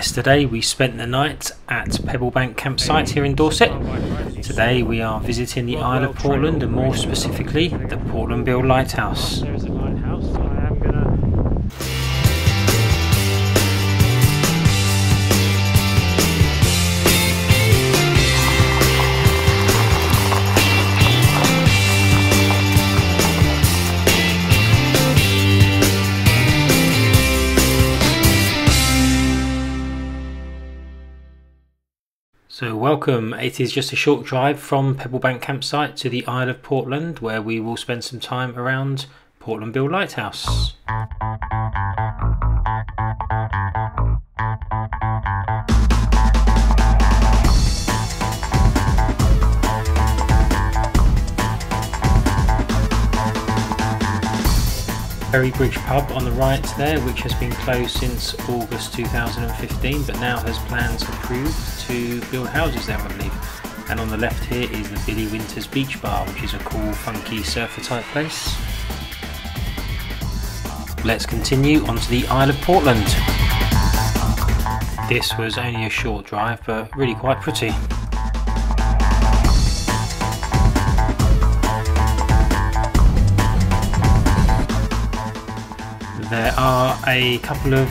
Yesterday we spent the night at Pebblebank campsite here in Dorset. Today we are visiting the Isle of Portland and more specifically the Portland Bill Lighthouse. So welcome, it is just a short drive from Pebblebank campsite to the Isle of Portland where we will spend some time around Portland Bill Lighthouse. Ferry Bridge pub on the right there, which has been closed since August 2015, but now has plans approved to build houses there, I believe. And on the left here is the Billy Winters Beach Bar, which is a cool, funky surfer type place. Let's continue onto the Isle of Portland. This was only a short drive, but really quite pretty. There are a couple of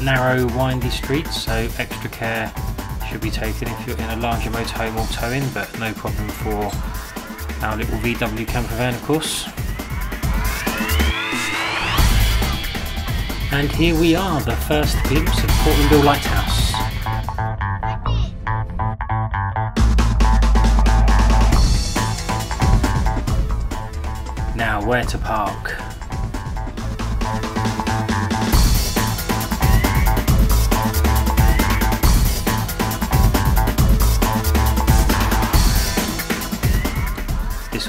narrow, windy streets, so extra care should be taken if you're in a larger motorhome or towing, but no problem for our little VW camper van, of course. And here we are, the first glimpse of Portland Bill Lighthouse. Now, where to park?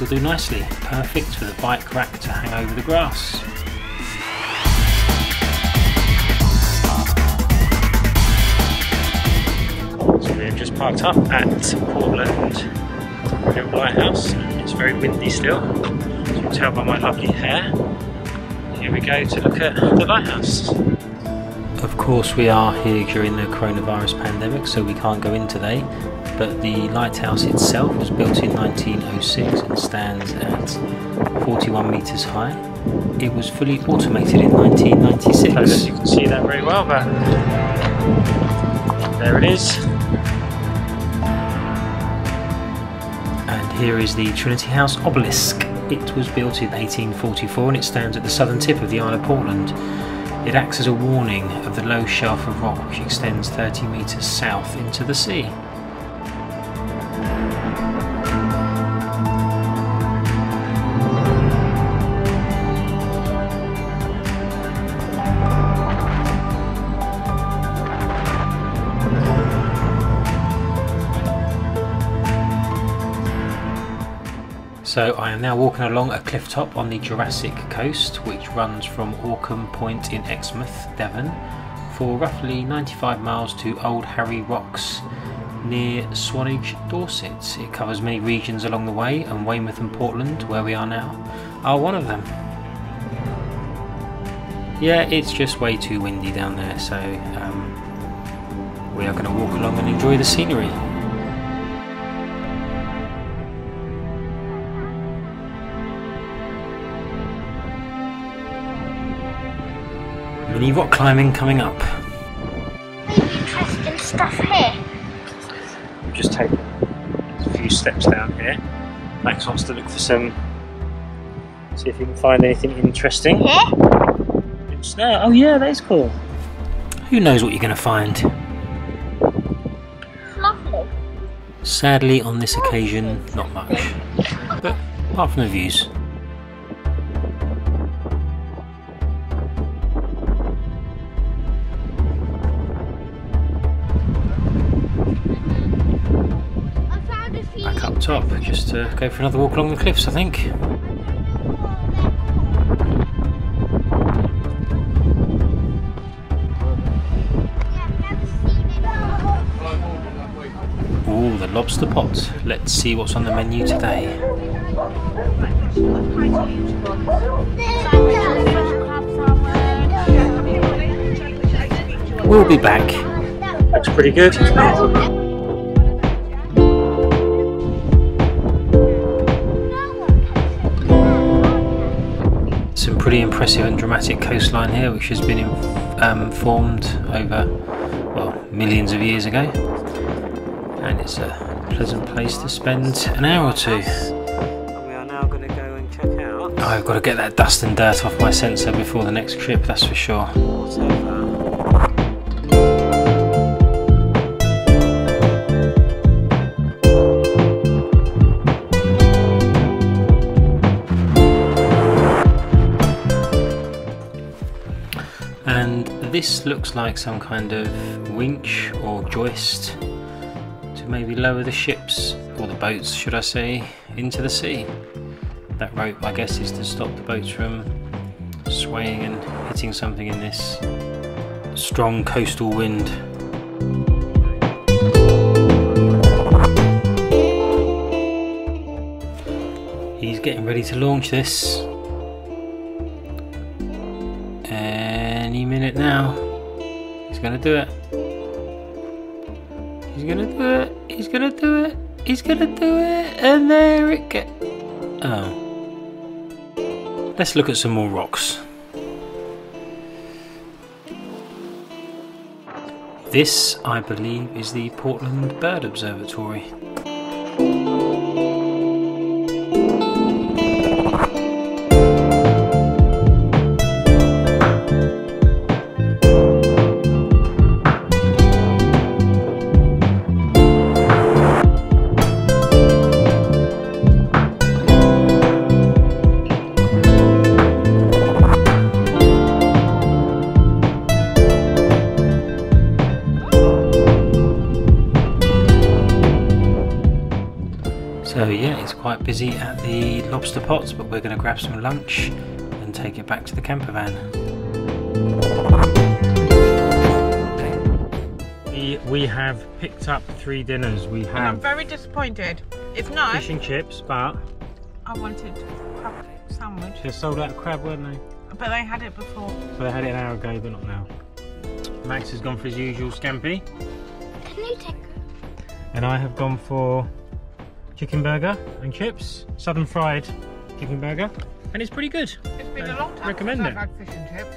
Will do nicely, perfect for the bike rack to hang over the grass. So we've just parked up at Portland Bill Lighthouse. It's very windy still, as you can tell by my lovely hair. Here we go to look at the lighthouse. Of course, we are here during the coronavirus pandemic, so we can't go in today. But the lighthouse itself was built in 1906 and stands at 41 metres high. It was fully automated in 1996. Close, you can see that very well, but there it is. And here is the Trinity House obelisk. It was built in 1844 and it stands at the southern tip of the Isle of Portland. It acts as a warning of the low shelf of rock which extends 30 metres south into the sea. So I am now walking along a cliff top on the Jurassic coast, which runs from Orcombe Point in Exmouth, Devon, for roughly 95 miles to Old Harry Rocks near Swanage, Dorset. It covers many regions along the way, and Weymouth and Portland, where we are now, are one of them. Yeah, it's just way too windy down there, so um, we are going to walk along and enjoy the scenery. Mini got climbing coming up. Interesting stuff here. We've just taken a few steps down here. Max wants to look for some, see if he can find anything interesting. Here? It's there. Oh yeah, that is cool. Who knows what you're going to find? Lovely. Sadly, on this occasion, not much. But apart from the views. Top, just to go for another walk along the cliffs, I think. Ooh, the lobster pot. Let's see what's on the menu today. We'll be back. Looks pretty good. Pretty impressive and dramatic coastline here, which has been um, formed over well millions of years ago, and it's a pleasant place to spend an hour or two. We are now going to go and check out. I've got to get that dust and dirt off my sensor before the next trip, that's for sure. This looks like some kind of winch or joist to maybe lower the ships or the boats should I say into the sea. That rope I guess is to stop the boats from swaying and hitting something in this strong coastal wind. He's getting ready to launch this any minute now. He's gonna do it. He's gonna do it. He's gonna do it. He's gonna do it. And there it get. Oh. Let's look at some more rocks. This, I believe, is the Portland Bird Observatory. So yeah, it's quite busy at the lobster pots, but we're going to grab some lunch and take it back to the camper van. We, we have picked up three dinners. We And I'm very disappointed. It's not fish and chips, but I wanted crab sandwich, they sold out of crab, weren't they? but they had it before. So they had it an hour ago, but not now. Max has gone for his usual scampi, Can you take and I have gone for chicken burger and chips, southern fried chicken burger, and it's pretty good. It's been Uh, a long time recommend since it. I've had fish and chips.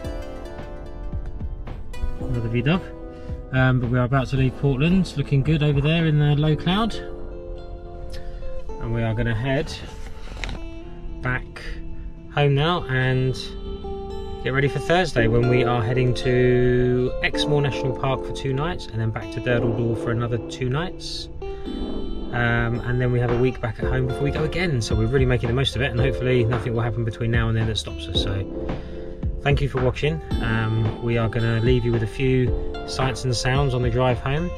Another V-dub. Um, but we are about to leave Portland, looking good over there in the low cloud. And we are going to head back home now and get ready for Thursday when we are heading to Exmoor National Park for two nights and then back to Durdle Door for another two nights. Um, and then we have a week back at home before we go again. So we're really making the most of it, and hopefully nothing will happen between now and then that stops us. So thank you for watching. Um, we are going to leave you with a few sights and sounds on the drive home.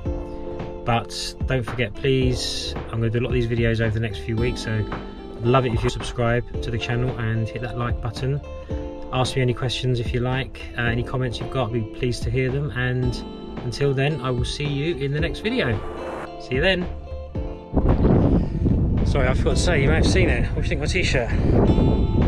But don't forget, please, I'm going to do a lot of these videos over the next few weeks. So I'd love it if you subscribe to the channel and hit that like button. Ask me any questions if you like, uh, any comments you've got, I'd be pleased to hear them. And until then, I will see you in the next video. See you then. Sorry, I forgot to say, you may have seen it. What do you think of my t-shirt?